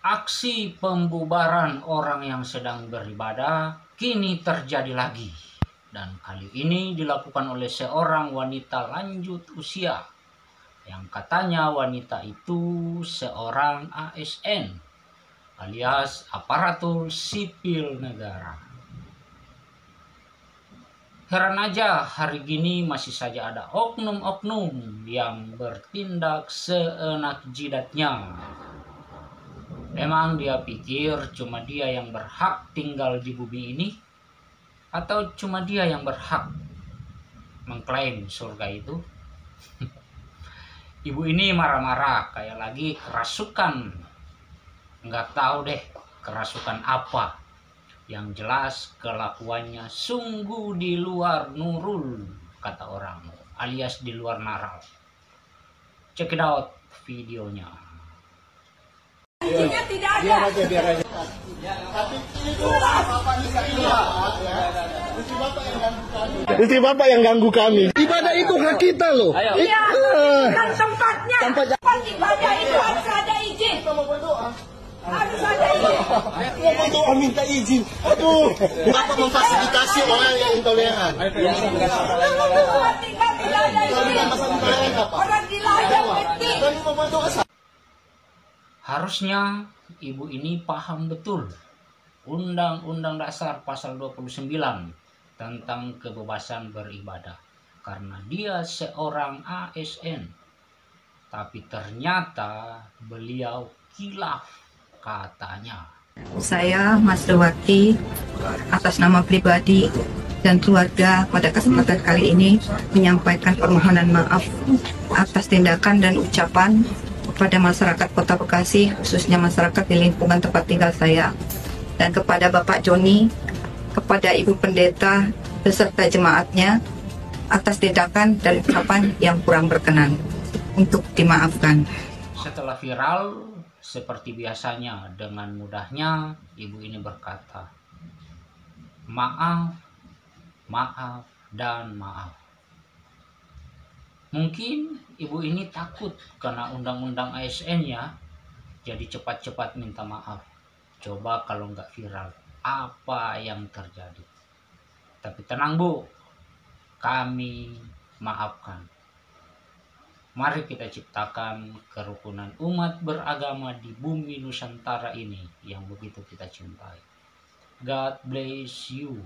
Aksi pembubaran orang yang sedang beribadah kini terjadi lagi. Dan kali ini dilakukan oleh seorang wanita lanjut usia. Yang katanya wanita itu seorang ASN alias aparatur sipil negara. Heran aja hari gini masih saja ada oknum-oknum yang bertindak seenak jidatnya Emang dia pikir cuma dia yang berhak tinggal di bumi ini? Atau cuma dia yang berhak mengklaim surga itu? Ibu ini marah-marah kayak lagi kerasukan. Nggak tahu deh kerasukan apa. Yang jelas kelakuannya sungguh di luar nurul, kata orang. Alias di luar naral. Check it out videonya. Izinnya tidak ada. Biar aja, biar aja. Tapi itu Bapak bisa lihat. Istri Bapak yang ganggu kami. Istri Bapak yang ganggu kami. Ibadah itu hak kita loh. Iya, Eh. kan tempatnya. Tempat- ibadah itu harus ada izin. Harus ada izin. Mau berdoa minta izin. Aduh, Bapak memfasilitasi orang yang intoleran. Apa? Harusnya ibu ini paham betul Undang-Undang Dasar pasal 29 tentang kebebasan beribadah karena dia seorang ASN. Tapi ternyata beliau kilaf katanya. Saya Mas Dewati atas nama pribadi dan keluarga pada kesempatan kali ini menyampaikan permohonan maaf atas tindakan dan ucapan kepada masyarakat Kota Bekasi khususnya masyarakat di lingkungan tempat tinggal saya dan kepada Bapak Joni, kepada Ibu Pendeta beserta jemaatnya atas tindakan dan ucapan yang kurang berkenan untuk dimaafkan. Setelah viral, seperti biasanya dengan mudahnya ibu ini berkata, "Maaf, maaf, dan maaf." Mungkin ibu ini takut karena undang-undang ASN-nya, jadi cepat-cepat minta maaf. Coba kalau nggak viral, apa yang terjadi? Tapi tenang bu, kami maafkan. Mari kita ciptakan kerukunan umat beragama di bumi Nusantara ini yang begitu kita cintai. God bless you.